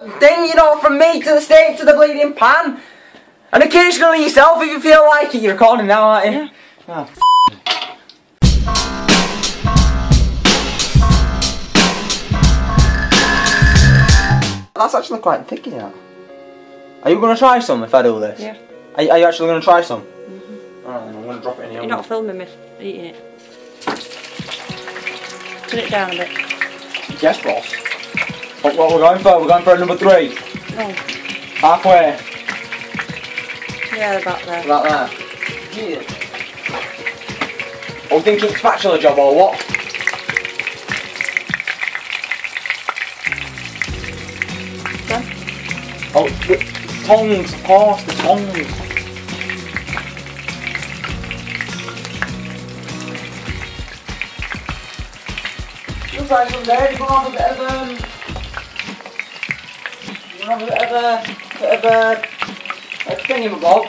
Then you know, from me to the steak to the bleeding pan. And occasionally yourself if you feel like it. You're recording now, aren't you? Yeah. That's actually quite thick, it? Are you going to try some if I do this? Yeah. Are, are you actually going to try some? Mm-hmm. Alright then, I'm going to drop it in here. You're not filming me eating it. Put it down a bit. Yes, boss. What, what we're going for? We're going for number three. Oh, Halfway. yeah, about there. Like that. Yeah. I was thinking spatula job or what? Done? Oh, the tongs, of course, the tongs. Looks like some there, you want to have a bit of um, you want to have a bit of a, bit of a, a thingamabob.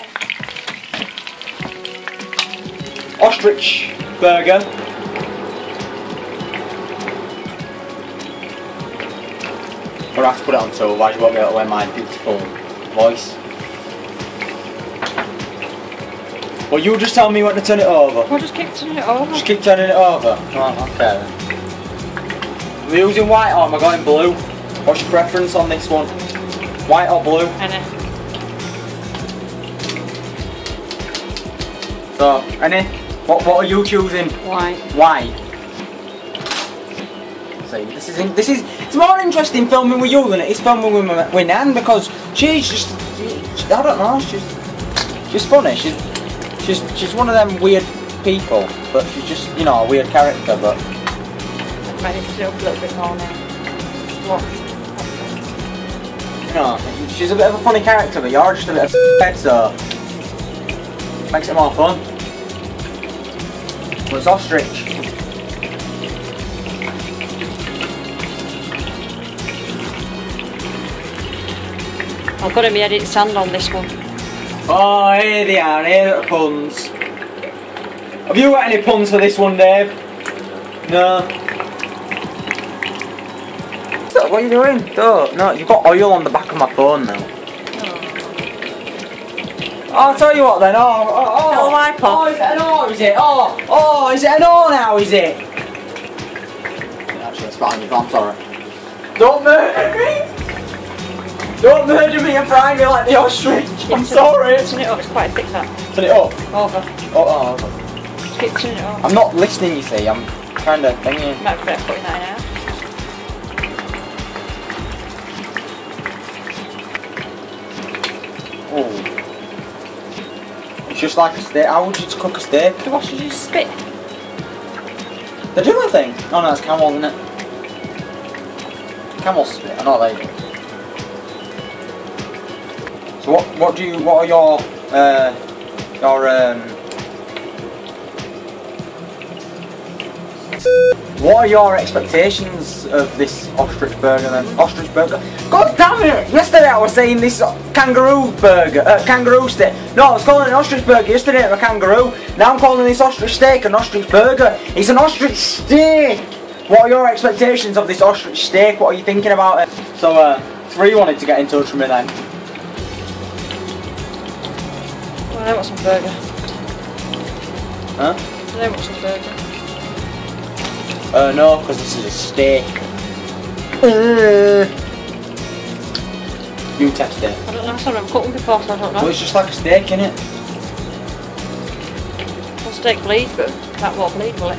Ostrich burger. We'll have to put it on so otherwise you won't be able to wear my beautiful voice. Well, you just tell me when to turn it over. Well, just keep turning it over. Just keep turning it over. Right, okay then. Am I using white or am I going blue? What's your preference on this one? White or blue? And uh, So, any? What, what are you choosing? white. Why? See, this is in, this is it's more interesting filming with you than it is filming with my, with Nan because she's just she, I don't know she's she's funny she's she's she's one of them weird people but she's just you know a weird character but Might need to do a little bit more now. What? She's a bit of a funny character but you're just a bit of a head so makes it more fun. Well, it's ostrich. I've got to be edit sand on this one. Oh, here they are, here are the puns. Have you got any puns for this one, Dave? No. So, what are you doing? Don't. No, you've got oil on the back of my phone now. Oh, I'll tell you what then. Oh, oh, oh. Little wiper. Oh, is it an O, is it? Oh, oh, is it an O now, is it? Actually, it's fine, I'm sorry. Don't murder me! Don't murder me and fry me like the ostrich! I'm sorry! Turn it up, it's quite thick that. Turn it up. Over. Oh, oh, oh. Just keep turning it over. I'm not listening, you see. I'm trying to think. you. Might be better putting that in It's just like a steak. How would you cook a steak? What should you spit? They do, I think. Oh no, it's camel, isn't it? Camel spit. I know they do. So what? What do you? What are your? Uh, your um. What are your expectations of this ostrich burger then? Ostrich burger? God damn it! Yesterday I was saying this kangaroo burger, uh, kangaroo steak. No, I was calling it an ostrich burger yesterday a kangaroo. Now I'm calling this ostrich steak an ostrich burger. It's an ostrich steak! What are your expectations of this ostrich steak? What are you thinking about it? So, uh, three wanted to get in touch with me then. Well, I want some burger. Huh? I want some burger. Uh, no, because this is a steak. Uh. You test it. I don't know, sorry, I've cooked them before, so I don't know. Well, it's just like a steak, innit? Well, steak bleeds, but that won't bleed, will it?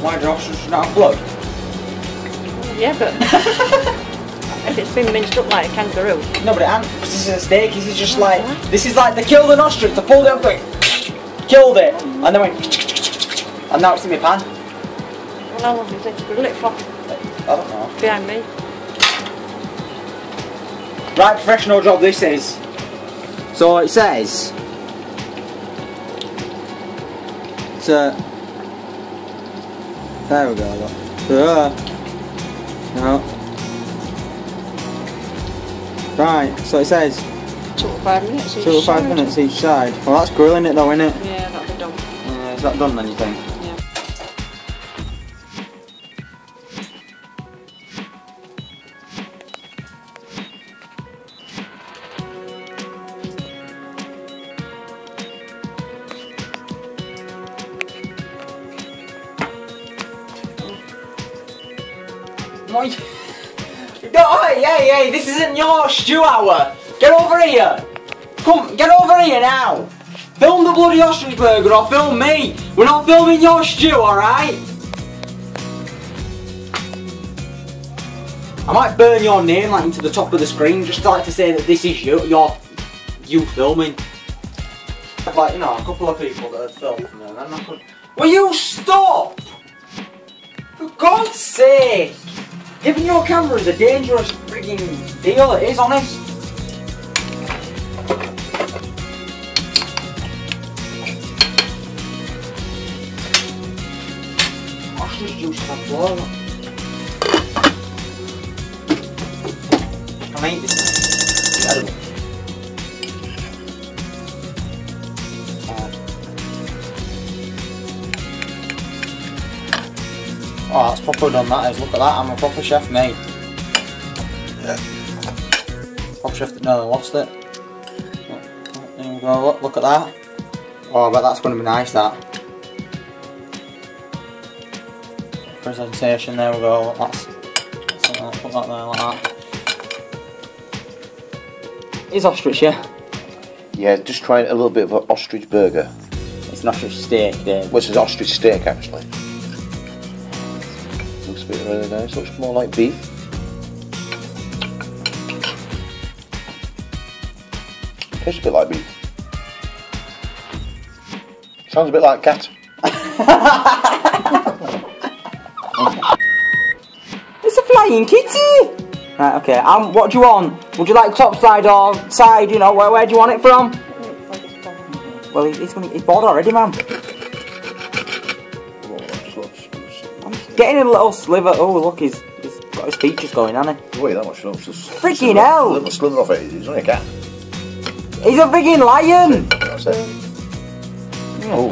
Why do ostriches not have blood? Well, yeah, but if it's been minced up like a kangaroo, No, but it ain't, because this is a steak, this is just like, this is like they killed an ostrich, they pulled it up, like, killed it, and they went, and now it's in my pan. Well, how long is it? Grill it for I don't know. behind me. Right, professional job this is. So it says. It's a. There we go. Look. Uh, no. Right, so it says Two or five minutes. each two to five side. minutes each side. Well, that's grilling it though, isn't it? Yeah, that'll be done. Uh, is that done then, you think? What? No, hey, hey! This isn't your stew hour. Get over here. Come, get over here now. Film the bloody ostrich burger or film me. We're not filming your stew, alright? I might burn your name like into the top of the screen just to like to say that this is you, you're you filming. Like, you know, a couple of people that have filmed me and then I could... Will you stop? For God's sake! Giving your camera is a dangerous frigging deal, it is, honest. Ostrich juice is. Can I eat this? Edible. Oh, that's proper done that is. Look at that, I'm a proper chef, mate. Yeah. Proper chef that nearly lost it. There we go, look, look at that. Oh, I bet that's going to be nice, that. Presentation, there we go, look, that's, that's like that, put that there like that. Is ostrich, yeah? Yeah, just trying a little bit of an ostrich burger. It's an ostrich steak, Dave. Which is ostrich steak, actually. Looks a bit really nice. Looks more like beef. Tastes a bit like beef. Sounds a bit like cat. It's a flying kitty! Right, okay, um, what do you want? Would you like top side or side, you know, where, where do you want it from? Well, he- he's, gonna, he's bored already, man. Getting a little sliver. Oh, look, he's, he's got his features going, hasn't he? Oh, Wait, that much. Just Freaking just a little slither off it. It's only a cat. He's a frigging lion! That's it. Oh,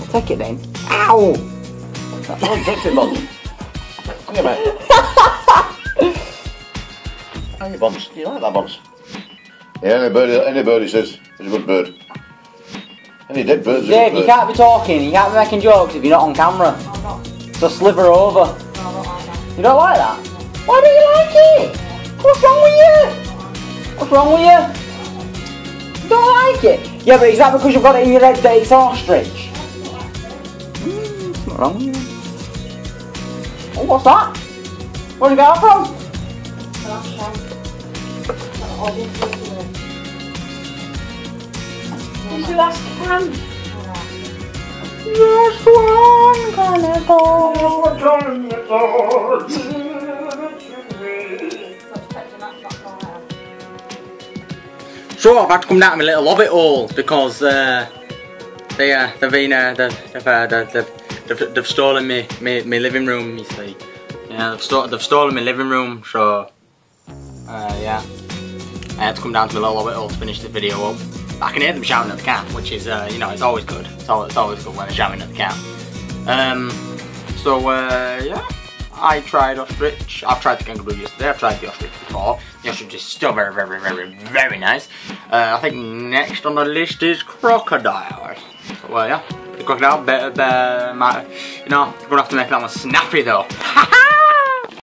I'll take it then. Ow! oh drink it, Bob. Come here, mate. How you, Bombs? You like that, Bombs? Yeah, any bird, any bird, he says, is a good bird. Any dead bird is Dave, you bird. can't be talking, you can't be making jokes if you're not on camera. I'm not. So sliver over. No, I don't like that. You don't like that? Why don't you like it? What's wrong with you? What's wrong with you? You don't like it? Yeah, but is that because you've got it in your head that it's ostrich? Mm, it's not wrong with you. Oh, what's that? Where'd you get that from? The last time. Got all the information in it. It's the last can. Last one gonna go. Not expecting that to go. So I've had to come down to my little hobbit hole because uh, they uh, they've been uh, they've they've, uh, they've, they've, they've, they've stolen me, me my living room. You see, yeah, they've, sto- they've stolen my living room. So uh, yeah, I had to come down to my little hobbit hole to finish the video up. I can hear them shouting at the cat, which is uh, you know it's always good. It's always, it's always good when they're shouting at the cat. Um, so uh, yeah. I tried ostrich. I've tried the kangaroo yesterday. I've tried the ostrich before. The ostrich is still very, very, very, very nice. Uh, I think next on the list is crocodile. Well, yeah, the crocodile. Better, better, might, you know, you're gonna have to make that one snappy though.